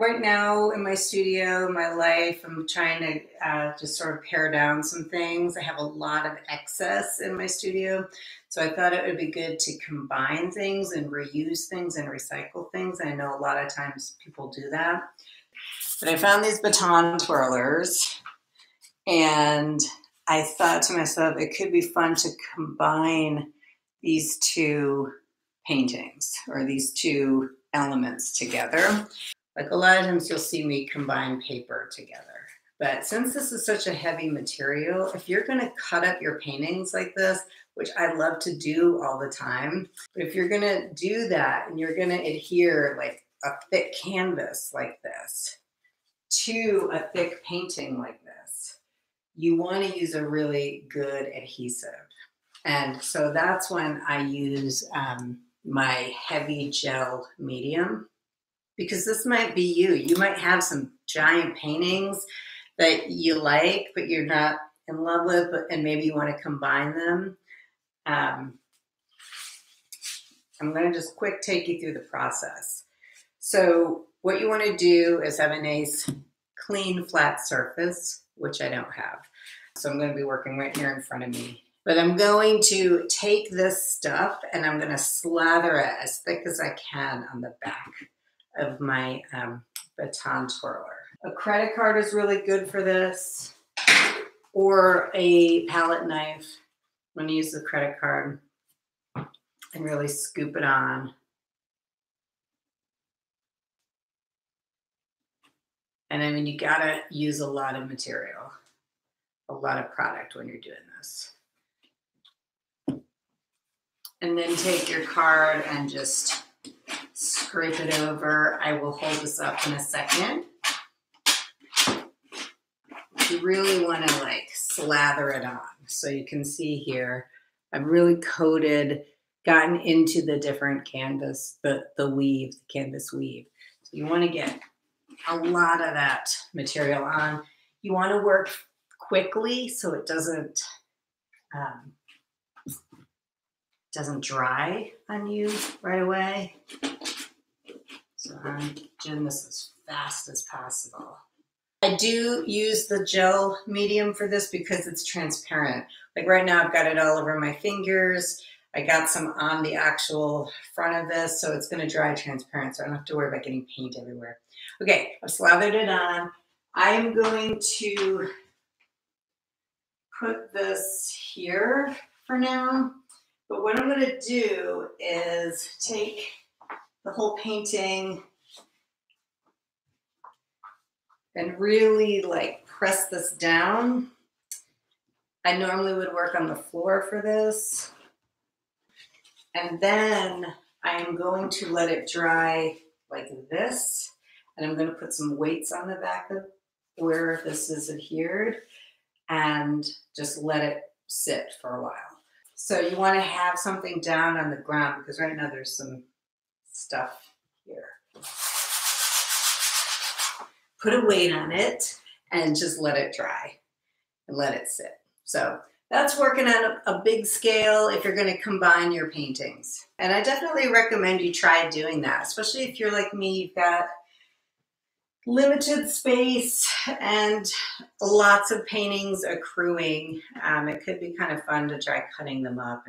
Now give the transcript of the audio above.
Right now in my studio, my life, I'm trying to uh, just sort of pare down some things. I have a lot of excess in my studio. So I thought it would be good to combine things and reuse things and recycle things. I know a lot of times people do that. But I found these baton twirlers and I thought to myself, it could be fun to combine these two paintings or these two elements together. Like a lot of times you'll see me combine paper together. But since this is such a heavy material, if you're to cut up your paintings like this, which I love to do all the time, but if you're to do that and you're to adhere like a thick canvas like this to a thick painting like this, you want to use a really good adhesive. And so that's when I use um, my heavy gel medium because this might be you. You might have some giant paintings that you like, but you're not in love with, and maybe you want to combine them. Um, I'm going to just quick take you through the process. So what you want to do is have a nice clean flat surface, which I don't have. So I'm going to be working right here in front of me. But I'm going to take this stuff and I'm going to slather it as thick as I can on the back of my um, baton twirler. A credit card is really good for this, or a palette knife. I'm going to use the credit card and really scoop it on. And I mean, you got to use a lot of material, a lot of product when you're doing this. And then take your card and just scrape it over. I will hold this up in a second. You really want to like slather it on. So you can see here, I've really coated, gotten into the different canvas, the, the weave, the canvas weave. So you want to get a lot of that material on. You want to work quickly so it doesn't um, doesn't dry on you right away. Doing this as fast as possible. I do use the gel medium for this because it's transparent. Like right now I've got it all over my fingers. I got some on the actual front of this, so it's gonna dry transparent, so I don't have to worry about getting paint everywhere. Okay, I've slathered it on. I am going to put this here for now. But what I'm gonna do is take the whole painting and really like press this down. I normally would work on the floor for this. And then I am going to let it dry like this. And I'm going to put some weights on the back of where this is adhered and just let it sit for a while. So you want to have something down on the ground because right now there's some stuff here. Put a weight on it and just let it dry and let it sit. So that's working on a, big scale if you're going to combine your paintings. And I definitely recommend you try doing that, especially if you're like me, you've got limited space and lots of paintings accruing. Um, it could be kind of fun to try cutting them up.